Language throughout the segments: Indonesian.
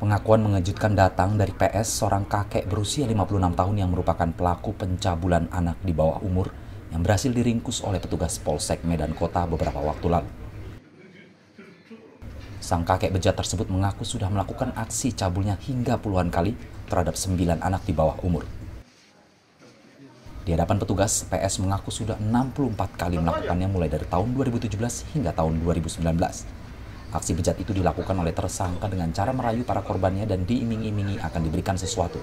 Pengakuan mengejutkan datang dari PS seorang kakek berusia 56 tahun yang merupakan pelaku pencabulan anak di bawah umur yang berhasil diringkus oleh petugas Polsek Medan Kota beberapa waktu lalu. Sang kakek bejat tersebut mengaku sudah melakukan aksi cabulnya hingga puluhan kali terhadap sembilan anak di bawah umur. Di hadapan petugas, PS mengaku sudah 64 kali melakukannya mulai dari tahun 2017 hingga tahun 2019. Aksi bejat itu dilakukan oleh tersangka dengan cara merayu para korbannya dan diiming-imingi akan diberikan sesuatu.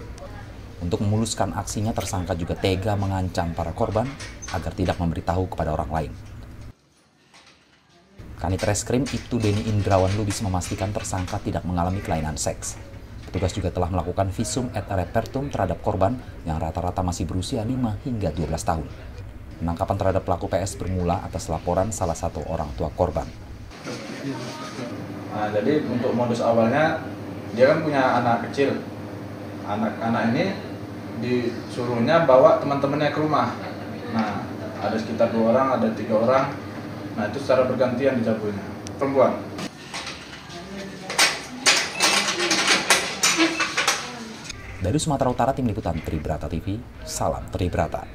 Untuk memuluskan aksinya, tersangka juga tega mengancam para korban agar tidak memberitahu kepada orang lain. Kanit Reskrim Ibtu Deni Indrawan Lubis memastikan tersangka tidak mengalami kelainan seks. Petugas juga telah melakukan visum et repertum terhadap korban yang rata-rata masih berusia 5 hingga 12 tahun. Penangkapan terhadap pelaku PS bermula atas laporan salah satu orang tua korban. Nah, jadi untuk modus awalnya dia kan punya anak kecil. Anak-anak ini disuruhnya bawa teman-temannya ke rumah. Nah, ada sekitar dua orang, ada tiga orang. Nah, itu secara bergantian dicabulnya. Perempuan. Dari Sumatera Utara, Tim Liputan Tribrata TV, salam Tribrata.